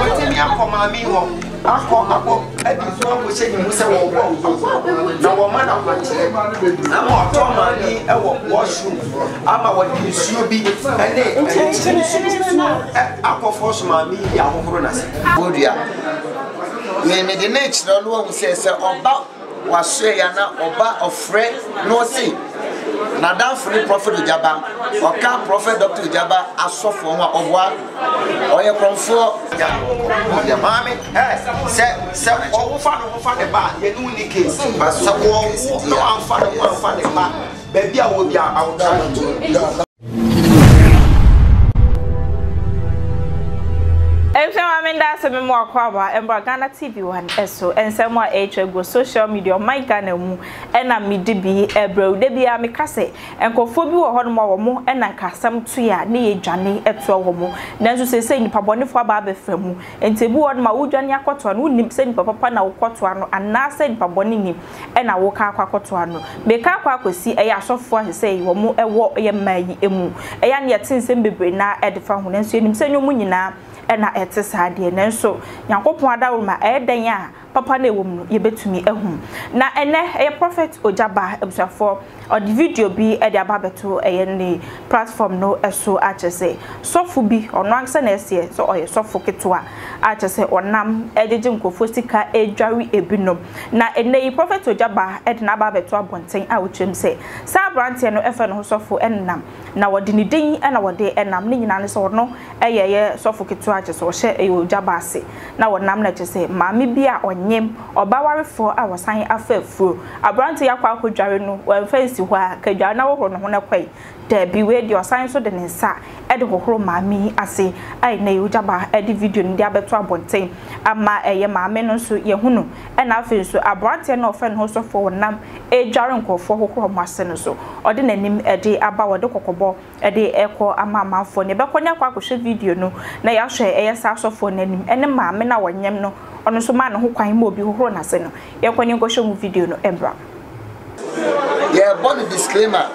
Wɔatumi akɔ maame hɔ akɔ abɔ adi nso akɔhyɛ ne mu sɛ wɔwɔ na wɔma no akwankyerɛ ama wakɔ maame wɔ washroom ama wɔde nsuo bi ne nkyɛnkyɛn nsuo akɔfɔ so maame de ahohoro n'ase. Wodua. Mede ne kyerɛ no ahu sɛ sɛ ɔba Wasoɛ ya na ɔba ɔfrɛ na ɔse nadamfo ne Prophet Ojaba ɔka Prophet Doctor Ojaba asɔfoɔ ho a ɔboa ɔyɛ korɔmfoɔ. Gya no wɔ kɔ home deɛ maame eh sɛ sɛ ɔwo fa no ho fa ne ba a yɛne wo nni case sɛ ɔwo na wamfa ne ho amfa ne ba baabi a ɔwɔ biara I will try to. Ɛnfɛ ma me nda ase me mo akɔ aba mbra Ghana TV wan ɛso nsɛm a ɛretwa gu social media ɔman Ghana mu ɛna me di bi ɛbrɛ wo da bi a me ka sɛ nkorɔfoɔ bi wɔ hɔ nom a wɔ mo ɛna nka asɛm to yɛ a ne yɛ dwane ɛtoa wɔ mo nanso seesei nipa bɔnefoɔ aba abɛ fa mu nti ebi wɔ hɔ nom a wo dwane akɔtoa no wo nim sɛ nipa papa na wo kɔtoa no anaasɛ nipa bɔne ni. ɛna wo ka akɔ akɔto ano me ka akɔ akɔsi ɛyɛ asɔfoɔ a sɛsɛi wɔn ɛwɔ yɛ mmaa yi ɛmu ɛya ne yɛte nsɛm bebree naa ɛdefa ho nanso yɛnim sɛ nyɛ wɔn nyinaa ɛna ɛte saa deɛ nanso Nyankopɔn adaworoma ɛyɛ dɛn a papa no ɛwɔ mu no yɛbɛtumi ahu na ɛnɛ ɛyɛ prɔfɛt Ogyaba abusuafoɔ. Ɔde video bi de aba abɛto yɛn ne platform no so a kyerɛ sɛ sɔfo bi, ɔno ankasa na ɛseɛ sɛ ɔyɛ sɔfo ketewa a kyerɛ sɛ ɔnam gyegye nkurɔfoɔ sika dware ebinom. Na ɛnnɛ yi Prophet Ogyaba de no aba abɛto abɔnten a wokyerɛ mu sɛ saa aberanteɛ no fɛ ne ho sɔfo nenam na wɔde ne din na wɔde nam, ne nyinaa ne sɛ ɔno yɛ yɛ sɔfo ketewa kyɛ sɛ ɔhyɛ yɛ ogya ba ase na wɔnam no kyɛ sɛ maame bi a ɔnyem, ɔba warefoɔ a wɔsan afa afuro, aberante yi akɔ akɔ dware no wamfa nsi hɔ a ka dware na wɔhoro ne ho na kɔe, daabi wei deɛ ɔsan nso de ne nsa de hohoro maame yi ase a ɛnɛ yɛ ogya ba de video no de abɛto abɔnten ama ɛyɛ maame no nso yɛhunu ɛna afei nso aberanteɛ no a ɔfrɛ ne ho sɔfoɔ wɔnam redware nkurɔfoɔ hohoro wɔn ase no so. Ɔde n'anim de aba, wɔde kɔkɔbɔ de rekɔ ama amanfoɔ no. Yɛbɛkɔ ne akɔ akɔhwɛ video no na yɛahwɛ ɛyɛ saa asɔfoɔ no anim ne maame no a wɔnyem no, ɔno nso maa ne ho kwan ma obi hohoro n'ase no. Yɛnkɔ ne nkɔhwɛ mu video no mmra. Yɛrebɔ no disclaimer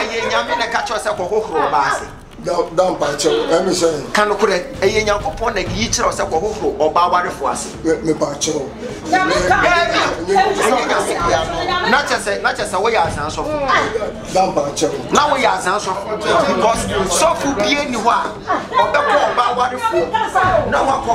ɛyɛ nyame na ɛka kyerɛ sɛ kɔhohoro ɔba ase ka nokorɛ ɛyɛ nyankopɔn na ɛde yi kyerɛ sɛ kɔhohoro ɔba awarefo ase na kyɛ sɛ woyɛ azan sɔfo na woyɛ azan sɔfo because sɔfo bie ni hɔ a ɔbɛkɔ ɔba awarefoɔ na wakɔ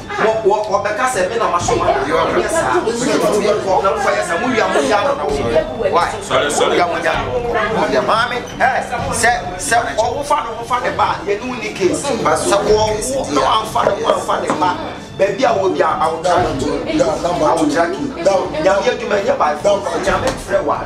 Wɔ, wɔ, wɔbɛka sɛ me na masoma no. Deɛ ɔnyɛ saa, mo nso yɛ tumi nkɔ na monkɔyɛ saa. Mowia mo nya no na monkɔ. Why? Mowia mo nya no monkɔ. Mowia maame. Ɛ sɛ sɛ ɔwofa no hofa ne ba a, yɛne wo ni case. Sɛ wɔwo na wɔamfa ne ho amfa ne ba, baabi a wɔ bi a awotra ki. Awotra ki. Nyame adwuma nyɛ by force. Nyame mfrɛ wo a.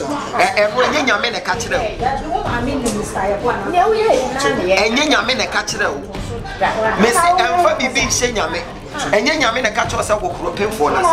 Ɛno ɛnyɛ nyame na ɛka kyerɛ wo. Ɛnyɛ nyame na ɛka kyerɛ wo. Mese ɛmfa biribi nhyɛ nyame. Ɛnyɛ nyame na ɛka kyerɛ sɛ hohoro pemfoɔ no ase.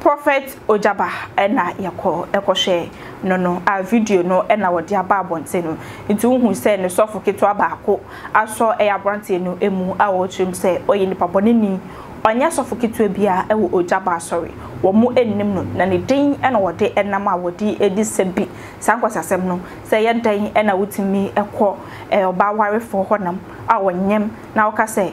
Prophet Ogyaba na yɛkɔ ɛkɔhwɛ no no a video no na wɔde aba abɔnten no nti wohu sɛ ne sɔfo ketewa baako asɔ ɛyɛ aberanteɛ no mu a wɔrekyerɛ mu sɛ ɔyɛ nipa bɔneni ɔnyɛ sɔfo ketewa biara wɔ Ogyaba asɔre wɔn nnim no na ne din na wɔde nam a wɔde adi sɛ bi saa nkwasasɛm no sɛ ɛyɛ dɛn na wotumi kɔ ɔbaa warefoɔ hɔ nam a ɔnyem na ɔka sɛ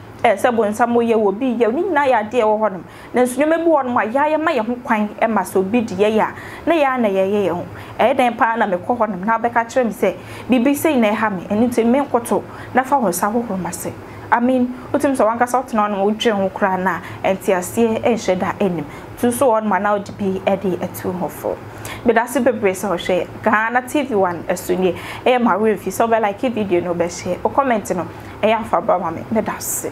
Ɛɛ, sɛ bonsam o, yɛ, obi yɛ o, ne nyinaa yɛ adeɛ a ɛwɔ hɔ nom. Nanso nneɛma bi wɔ hɔ nom a, yɛa yɛma yɛn ho kwan ma sɛ obi di yɛn a, ne yɛa na yɛyɛ yɛn ho. Ɛyɛ dɛn paa na mekɔ hɔ nom na wobɛka akyerɛ me sɛ, biribi sei na ɛha me, ɛno nti menkoto, na fa wo nsa hohoro m'ase. I mean, wotumi sɛ w'ankasa wotena hɔ nom wodwen ho koraa no a, nteaseɛ nhyɛ da nnim. Nti wo nso wɔ hɔ nom a na wode bi de atu wo ho fo. Medase bebree sɛ wohwɛ Ghana TV One so nie. Ɛyɛ me awerɛfi. Sɛ wobɛ like video no, wobɛ share, wo comment no. Ɛyɛ afa bra ma me. Meda ase.